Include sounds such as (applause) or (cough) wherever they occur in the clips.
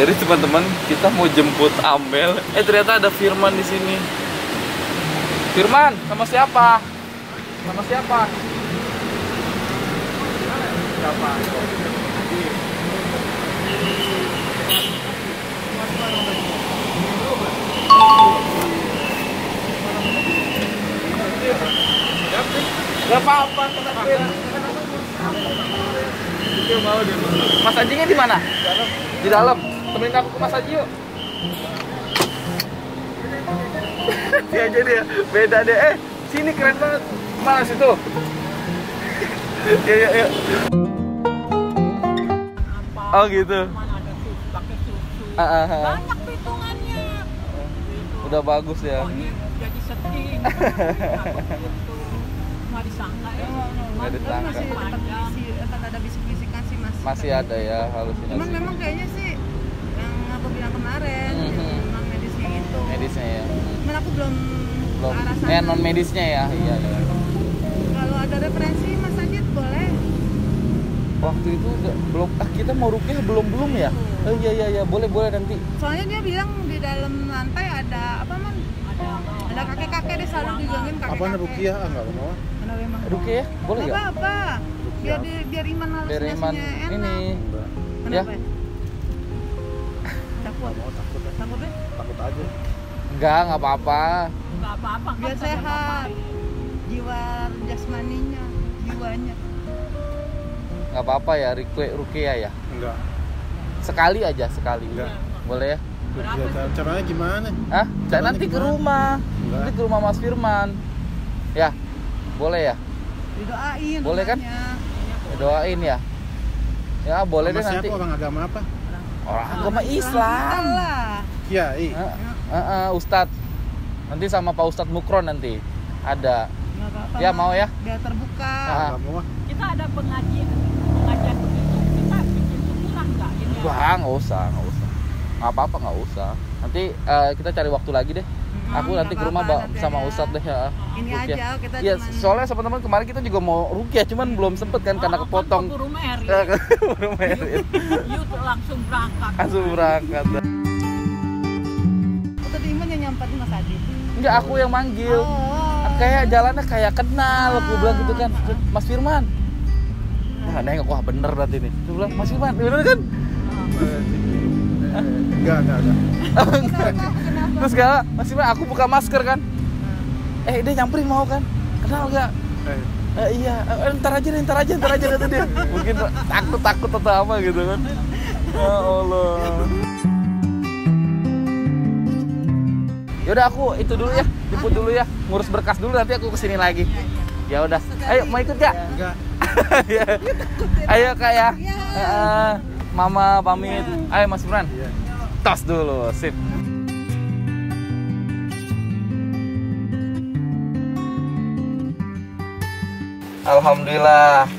Jadi teman-teman kita mau jemput Amel. Eh ternyata ada Firman di sini. Firman, sama siapa? Sama siapa? Siapa? Apa-apa? Mas Ajinya di mana? Di dalam. Temenin aku ke Mas Aji yuk. Dia aja dia, beda deh. Eh, sini keren banget. Mana situ? Ya, ya, ya. Oh gitu. Mana ada susu, pakai susu. Ah, ah, ah. Banyak perhitungannya. Udah bagus ya. Oh, jadi sedih. (laughs) Nggak disangka ya. Nggak disangka. masih tetap bisi- tetap ada bisik-bisikan sih mas Masih ada ya halusinasi. memang kayaknya sih yang aku bilang kemarin Mhm. yang non medisnya itu Medisnya ya. cuman aku belum Belum. ke arah sana. Eh non medisnya ya. Iya, iya. kalau ada referensi mas Ajit boleh Waktu itu belum ah kita mau rukiah belum belum ya? Oh iya iya iya boleh boleh nanti. soalnya dia bilang di dalam lantai ada apa man Ada ada kakek-kakek dia selalu digangguin kakek-kakek Apaan rukiah? Ah, enggak mau. Kenapa emang? Rukiah ya? Boleh Nggak nggak? apa-apa biar di, biar iman Biar Iman enak ini. Kenapa ya? takut Enggak mau takut. ah. takut Takut aja. Enggak, nggak apa-apa. nggak apa-apa. kan biar kata sehat jiwa jasmaninya jiwanya Nggak apa-apa ya Rikwe Rukiah ya. Enggak. Sekali aja sekali. Enggak. Boleh ya? Berapa caranya gimana? Hah? Caranya nanti ke gimana? rumah. Enggak. Nanti ke rumah Mas Firman. Ya. Boleh ya? didoain Boleh kan? rumahnya. Doain ya. Ya, boleh Sama deh nanti. siapa orang agama apa? Orang agama Islam. lah Kiai. Heeh, heeh, Ustadz. Nanti sama Pak Ustadz Mukron nanti. Ada. apa-apa Ya, mau ya? biar terbuka Ah. Enggak mau. ah. Kita ada pengajian pengajian begitu. Kita bikin syukuran nggak? Ini ya. Wah, nggak usah, nggak usah. Nggak apa-apa, nggak usah. Nanti eh, kita cari waktu lagi deh. Mm, Aku nanti ke rumah nanti sama aja. Ustadz deh ya. ini aja kita Iya, cuman soalnya sama teman kemarin kita juga mau rukiah, cuman belum sempet kan karena Oh, kepotong. Kan. Eh, keburu merit. (laughs) Yuk langsung berangkat. Langsung berangkat. Tadi Iman yang nyamperin Mas Adit Enggak, aku yang manggil. oh Kayak jalannya kayak kenal, aku bilang gitu kan. Mas Firman. Nah, nengok wah bener berarti nih. Dia bilang, Mas Firman, bener kan? Enggak, enggak, enggak. (laughs) Terus gak, Mas Firman, aku buka masker kan. Eh, dia nyamperin mau kan? Kenal gak? Eh, Eh, iya, eh, ntar aja deh, ntar aja, ntar aja kata dia. (laughs) Mungkin takut takut atau apa gitu kan. Ya Allah. Yaudah aku itu dulu ya, jemput dulu ya, ngurus berkas dulu nanti aku ke sini lagi. Ya udah, ayo mau ikut ya? enggak. Ya. ayo kak ya. Eh, mama pamit. Ayo Mas Imran, Iya. tos dulu, sip. Alhamdulillah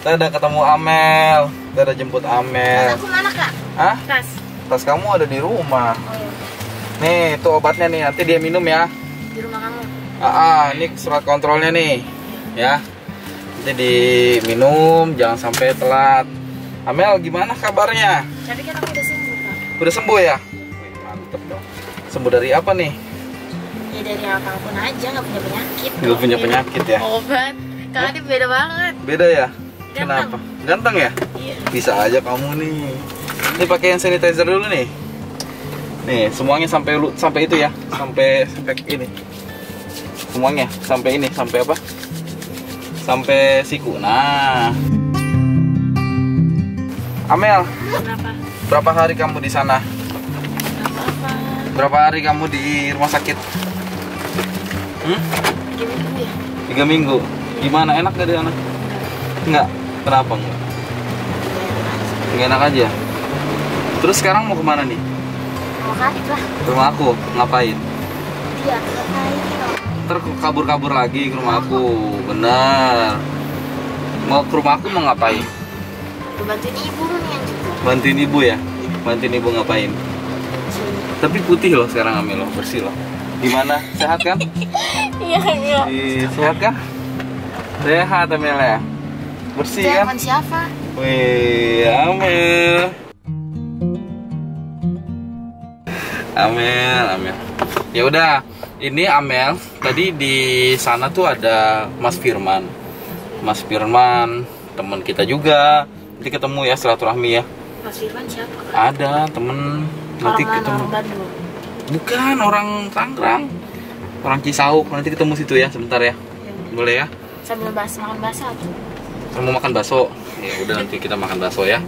kita udah ketemu Amel kita udah jemput Amel aku mana kak? Hah? Tas. tas kamu ada di rumah Oh iya. Nih itu obatnya nih nanti dia minum ya Di rumah kamu. ah, ah, ini surat kontrolnya nih ya nanti diminum jangan sampai telat Amel gimana kabarnya Tapi kan aku udah sembuh kak. udah sembuh ya Wih, mantep dong sembuh dari apa nih Ya dari apa pun aja nggak punya penyakit. Nggak punya penyakit ya? Obat. Kak Adit beda banget. beda ya Ganteng. kenapa ganteng ya Iya. bisa aja kamu nih ini pakai hand sanitizer dulu nih nih semuanya sampai lu sampai itu ya. Sampai sampai ini. Semuanya sampai ini sampai apa? Sampai siku. Nah. Amel Kenapa? berapa hari kamu di sana? Berapa hari kamu di rumah sakit? Hmm? Tiga minggu. Tiga minggu gimana? Enak gak di sana? Enggak kenapa enggak Nggak enak aja. Terus sekarang mau ke mana nih Ke rumah aku? Ngapain? Iya. Ngapain? ntar kabur-kabur lagi ke rumah aku. Benar. Mau ke rumah aku mau ngapain? Bantuin ibu nih bantuin ibu ya? Bantuin ibu ngapain? Tapi putih loh sekarang Amel loh. Bersih loh. Gimana? Sehat kan? Iya iya. Sehat kan? Sehat Amel ya? Bersih kan? siapa? Wih, Amel. Amel, Amel. Ya udah, ini Amel. Tadi di sana tuh ada Mas Firman. Mas Firman, teman kita juga. Nanti ketemu ya silaturahmi ya. Mas Firman siapa? Ada temen nanti Orang ketemu. Orang. Bukan orang Tangerang. Orang Cisauk. Nanti ketemu situ ya sebentar ya. Boleh ya? Sambil bahas makan bakso. Kamu mau makan bakso? Ya udah nanti kita makan bakso ya.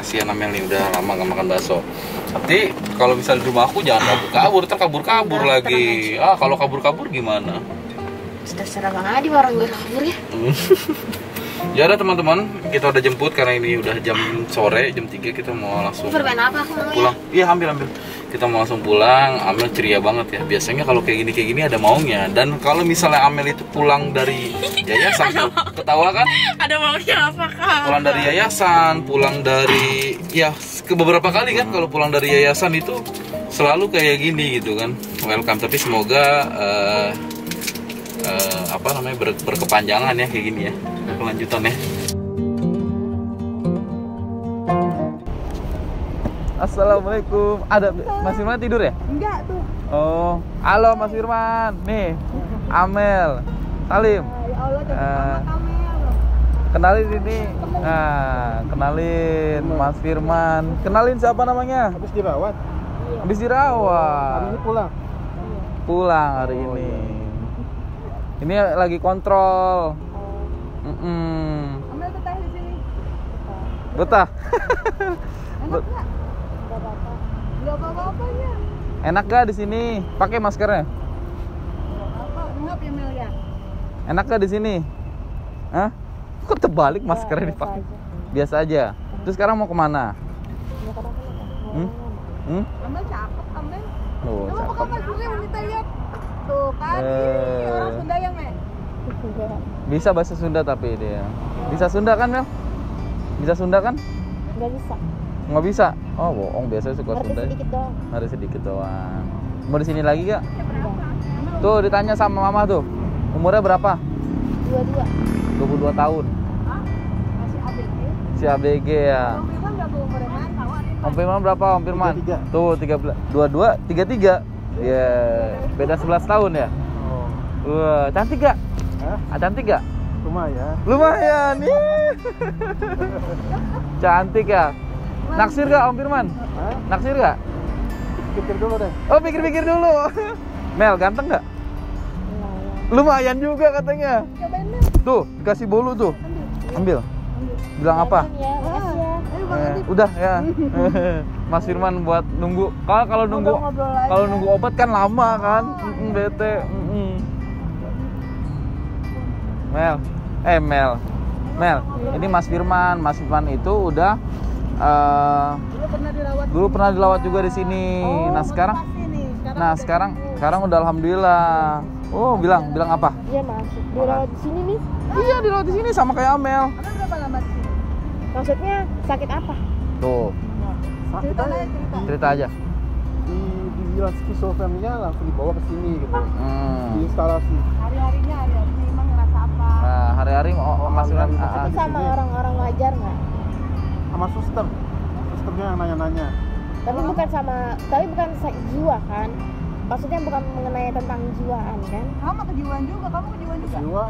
Kasihan Amel nih udah lama gak makan bakso. Tapi kalau misal di rumah aku jangan kabur kabur, terkabur kabur Udah, lagi. Ah kalau kabur kabur gimana? Sudah serah Bang Adi orang gue kabur ya. (laughs) ya udah teman-teman, kita udah jemput karena ini udah jam sore, jam 3 kita mau langsung permen apa aku mau ya? pulang. Iya ambil ambil. Kita mau langsung pulang. Amel ceria banget ya. Biasanya kalau kayak gini kayak gini ada maunya. Dan kalau misalnya Amel itu pulang dari yayasan, ketawa kan? Ada maunya apa kak? pulang dari yayasan, pulang dari ya ke beberapa kali kan kalau pulang dari yayasan itu selalu kayak gini gitu kan. Welcome tapi semoga eh, eh, apa namanya ber- berkepanjangan ya kayak gini ya kelanjutan ya. Assalamualaikum. Ada Mas Firman tidur ya? Enggak tuh. Oh, halo Mas Firman. Nih, Amel, Salim. Ya Allah, Eh, sama kamel. Kenalin ini. Nah, kenalin Mas Firman. Kenalin siapa namanya? Habis dirawat. Habis Hari dirawat. ini pulang. Pulang hari ini. Ini lagi kontrol. Mm-mm. Amel betah di sini. Betah. Enak enggak? Enggak apa-apa. Enggak apa-apanya. Enak gak di sini? Pakai maskernya. Enggak apa. Ngap ya Mel ya? Enak gak di sini? Hah? Kok terbalik maskernya dipakai? Biasa aja. Terus sekarang mau ke mana? Hmm? Hmm? Amel cakep, Amel. Oh, buka cakep. maskernya wanita lihat. Tuh kan, Eh. Orang Sunda ya, Mel? Bisa bahasa Sunda tapi dia. Bisa Sunda kan, Mel? Bisa Sunda kan? Gak bisa. Nggak bisa. Oh, bohong. Biasanya suka Sunda. sedikit doang. Ada sedikit doang. Mau di sini lagi gak? Tuh ditanya sama mama tuh. Umurnya berapa? Dua-dua. 22 tahun. Masih ABG. Si ABG ya. Om Firman berapa? Om Firman Om Firman? 33. Tuh 13 22 33. Ya, beda 11 tahun ya. Oh. Wah, cantik gak? Hah? Ah, cantik gak? Lumayan. Lumayan. Ih. (laughs) cantik ya. Naksir gak Om Firman? Hah? Naksir gak? Pikir dulu deh. Oh, pikir-pikir dulu. (laughs) Mel, ganteng gak? Lumayan juga katanya. Cobain, Mel. Tuh, dikasih bolu tuh. Ambil. Bilang apa? Ya, ya. Ayo, Bang Eh, udah ya. (laughs) Mas Firman buat nunggu. Kalau kalau nunggu kalau nunggu obat kan lama kan. Mm, bete. Mel. Eh Mel. Mel, ini Mas Firman. Mas Firman itu udah eh, Dulu pernah dirawat. dulu pernah dilawat juga di sini. Oh, nah, sekarang. Sekarang Nah, sekarang sembuh. sekarang udah alhamdulillah. Oh, bilang bilang apa? Iya masuk. Dirawat di sini nih. Iya, dilawat di sini sama kayak Amel. Amel berapa lama di sini? Maksudnya sakit apa? Tuh, Sakit Cerita aja. cerita. cerita aja. Di dibilang skizofrenia langsung dibawa ke sini gitu. Hmm. Di instalasi. Hari-harinya, hari-harinya emang ngerasa apa? Nah, hari-hari oh, oh, Mas Firman ah, ah. Itu sama orang-orang wajar nggak? Sama suster. Susternya yang nanya-nanya. Tapi bukan sama, tapi bukan jiwa kan? Maksudnya bukan mengenai tentang jiwaan kan? Kamu kejiwaan juga, kamu kejiwaan juga. Jiwa.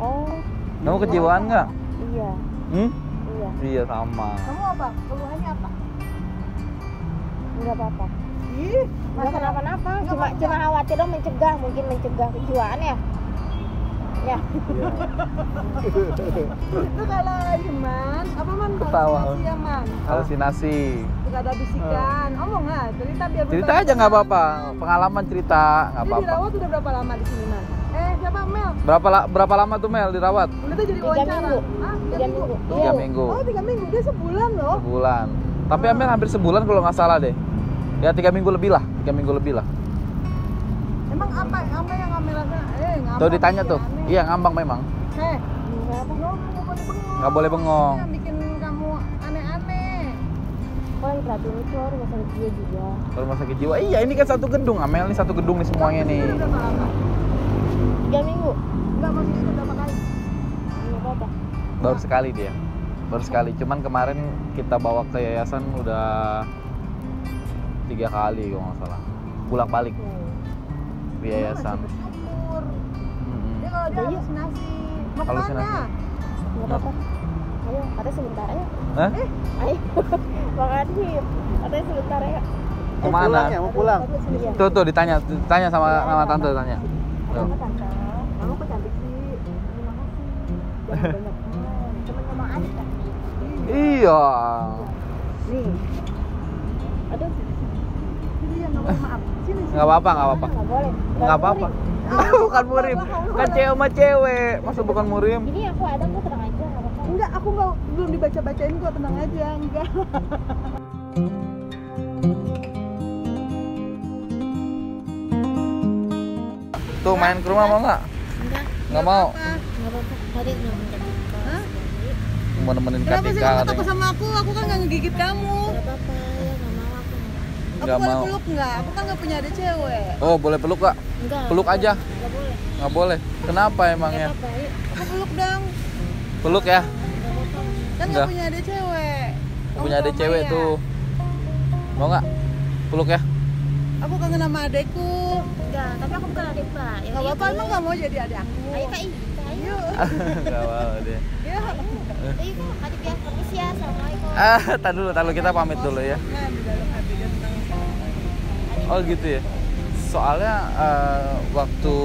Oh, Kamu kejiwaan nggak? iya, Hmm? iya, Iya sama. Kamu apa? Keluhannya apa? nggak apa-apa. Ih, Nggak masalah. kenapa-napa, cuma apa-apa. cuma khawatir dong mencegah, mungkin mencegah kejiwaan ya. Ya. Itu kalau Iman, apa man? Ketawa. Halusinasi ya man. Halusinasi. Suka ada bisikan. Omong nggak? Cerita biar Cerita aja nggak apa-apa. Pengalaman cerita nggak Dia apa-apa. dirawat udah berapa lama di sini man? Eh siapa Mel? Berapa la- berapa lama tuh Mel dirawat? Udah jadi Tiga wawancara. minggu. Hah? Tiga minggu. Tiga Iya. minggu. Oh tiga minggu dia sebulan loh. Sebulan. Tapi Amel hampir sebulan kalau nggak salah deh. Ya tiga minggu lebih lah. Tiga minggu lebih lah. Emang apa? Apa yang Amel rasa? Eh ngambang. Tuh ditanya tuh. aneh. Iya ngambang memang. Eh, Nggak apa? bengong. Nggak boleh bengong. Yang bikin kamu aneh-aneh. Oh yang perhatiin itu rumah sakit jiwa juga. Kalau rumah sakit jiwa. Iya ini kan satu gedung Amel nih satu gedung nih semuanya nih. Tiga minggu. Enggak maksudnya itu berapa kali? Nggak apa-apa. Baru sekali dia. Baru sekali. Cuman kemarin kita bawa ke yayasan udah tiga kali kalau nggak salah pulang balik di yayasan bersyukur Mm-mm. dia kalau dia Iya. halusinasi mau ke mana nggak apa-apa ayo katanya sebentar ayo Hah? ayo (laughs) bang Adhim katanya sebentar ya Mau Ke mana? pulang ya, mau pulang. Iya. tuh tuh ditanya ditanya sama Iya, sama sama. tante tanya tuh. Sama tante kamu kok cantik sih terima kasih jangan banyak cuma ngomong aja kan iya nih aduh Jadi yang nggak mau maaf nggak apa-apa nggak apa-apa. Nggak boleh. Nggak apa-apa. (laughs) bukan murim. Kan cewek sama cewek. Masa bukan murim? Ini aku ada kok tenang aja nggak apa-apa. Enggak aku nggak belum dibaca bacain kok tenang aja enggak (laughs) tuh main ke rumah mau nggak? Enggak nggak mau? Nggak apa-apa. Tadi mau nemenin kenapa sih Katika kamu takut sama aku? Aku kan nggak ngegigit kamu. Nggak apa-apa ya nggak mau aku aku Nggak boleh mau. peluk nggak? Aku kan nggak punya ada cewek. Oh boleh peluk gak enggak Peluk aja. nggak boleh. Nggak boleh. Kenapa emangnya? Yuk aku peluk dong. Peluk ya? Kan Nggak. punya ada cewek. Kamu punya adik sama cewek ya? tuh. Mau nggak? Peluk ya? Aku kangen sama adekku. Enggak tapi aku bukan adik pak. Ya nggak apa-apa emang nggak mau jadi adik aku. Ayo kak kak ayo. Yuk (laughs) nggak mau deh ya ayo kak adik ya permisi ya assalamualaikum. Ah tar dulu tar dulu. Kita pamit dulu ya oh gitu ya. Soalnya eh, waktu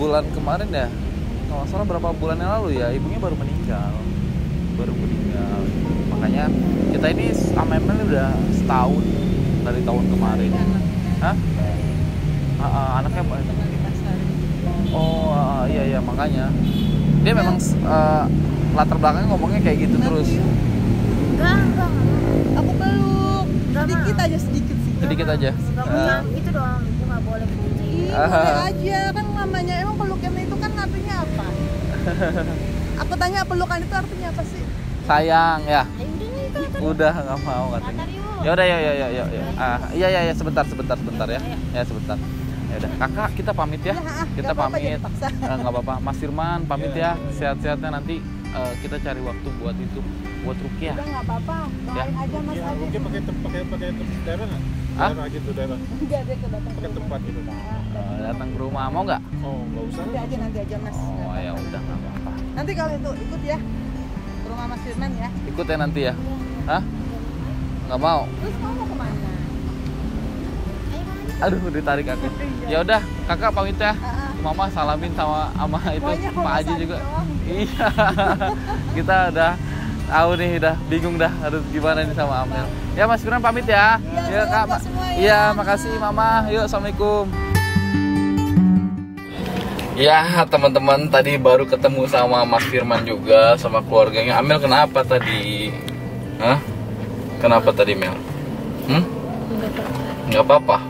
bulan kemarin ya kalau nggak salah berapa bulan yang lalu ya ibunya baru meninggal. Baru meninggal. Makanya kita ini sama Emel ini udah setahun dari tahun kemarin. Hah? Ah, ah, anaknya apa? Oh ah, iya iya makanya. Dia memang eh, latar belakangnya ngomongnya kayak gitu terus. Enggak enggak aku peluk. Sedikit aja sedikit sedikit aja. Ah, mau gitu doang. Itu nggak boleh begitu Ih, Ah. boleh aja kan namanya emang pelukan itu kan artinya apa? (laughs) Aku tanya pelukan itu artinya apa sih? Sayang ya. Ayo udah nih kak udah nggak mau katanya. ya udah ya ya ya ya ya ah iya iya ya sebentar sebentar sebentar ya. Ya sebentar. Ya udah. Kakak kita pamit ya. Ah, kita pamit. Eh, nggak apa-apa. Mas Firman pamit ya. Sehat-sehatnya nanti eh, kita cari waktu buat itu buat rukiah. Udah nggak apa-apa. Ya. aja mas Ya, Adi mungkin pakai pakai pakai tem- daerah nggak? Hah? Daerah gitu daerah. enggak dia kedatang Pakai tempat gitu. Eh, datang ke rumah mau nggak? Oh, nggak usah. nanti aja nanti aja mas. Oh ya udah nggak apa-apa. Nanti kalau itu ikut ya. Ke rumah mas Firman ya. Ikut ya nanti ya. Hah? nggak mau? Terus kamu mau ke mana? Aduh ditarik aku ya udah kakak pamit ya. Ah, ah. mama salamin sama ama itu Pak Adi juga. iya. (laughs) Kita udah tahu nih udah bingung dah harus gimana nih sama Amel ya Mas Firman pamit ya Iya, salam buat Ma- semua ya. iya makasih mama yuk assalamualaikum Ya teman-teman tadi baru ketemu sama Mas Firman juga sama keluarganya Amel kenapa tadi? Hah? Kenapa tadi Mel? Hmm? Nggak apa-apa.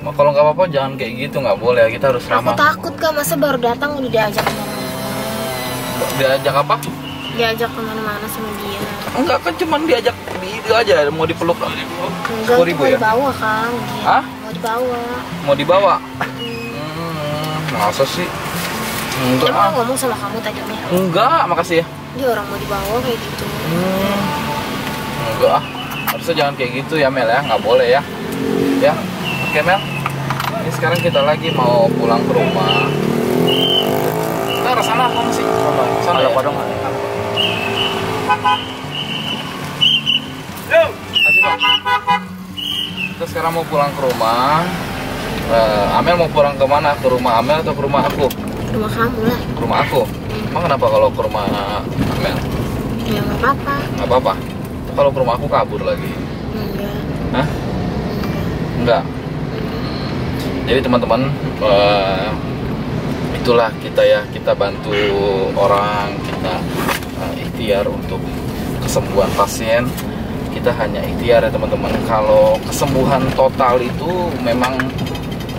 Ma, Kalau nggak apa-apa jangan kayak gitu nggak boleh kita harus aku ramah. takut kak masa baru datang udah diajak Diajak apa? Diajak ke mana-mana sama dia Enggak kan cuman diajak di itu aja mau dipeluk. enggak itu ribu mau ya? dibawa Hah? mau dibawa Mau dibawa? Hmm, masa sih? Enggak. emang ngomong sama kamu tadi Mel Enggak, makasih ya. dia orang mau dibawa kayak gitu Hmm. Enggak ah. Harusnya jangan kayak gitu ya Mel ya, nggak boleh ya. Ya. Oke Mel. Ini sekarang kita lagi mau pulang ke rumah. Kita arah sana apa sih? Sana, sana ya. Padang Asik Pak. Kita sekarang mau pulang ke rumah. Eh, Amel mau pulang ke mana? Ke rumah Amel atau ke rumah aku? rumah kamu lah Ke rumah aku. Emang kenapa kalau ke rumah Amel? ya nggak apa-apa Nggak apa-apa. Kalau ke rumah aku kabur lagi. enggak Hah? Enggak. Jadi teman-teman, eh, itulah kita ya, kita bantu orang, kita eh, ikhtiar untuk kesembuhan pasien. Kita hanya ikhtiar ya teman-teman. Kalau kesembuhan total itu memang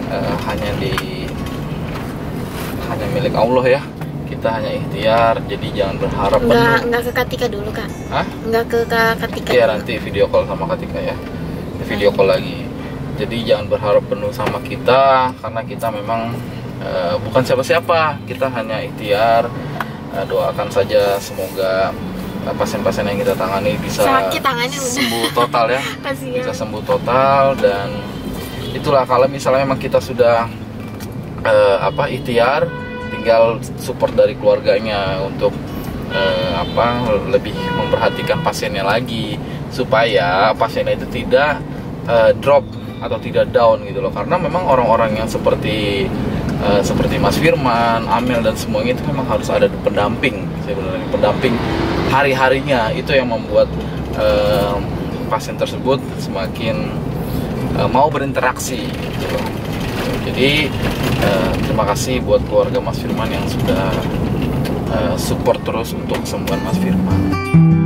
eh, hanya di hanya milik Allah ya. Kita hanya ikhtiar, jadi jangan berharap enggak penuh. enggak ke Katika dulu kak Hah? enggak ke Katika dulu. nanti video call sama Katika ya Video call lagi Jadi jangan berharap penuh sama kita Karena kita memang eh, bukan siapa-siapa Kita hanya ikhtiar Eh, Doakan saja semoga eh, pasien-pasien yang kita tangani bisa Sakit tangannya udah. sembuh total ya. (laughs) Bisa sembuh total dan itulah kalau misalnya memang kita sudah eh, apa ikhtiar tinggal support dari keluarganya untuk eh, apa lebih memperhatikan pasiennya lagi supaya pasiennya itu tidak eh, drop atau tidak down gitu loh. Karena memang orang-orang yang seperti eh, seperti Mas Firman, Amel dan semuanya itu memang harus ada pendamping sebenarnya pendamping hari-harinya itu yang membuat eh, pasien tersebut semakin eh, mau berinteraksi gitu. Jadi eh, terima kasih buat keluarga Mas Firman yang sudah eh, support terus untuk kesembuhan Mas Firman.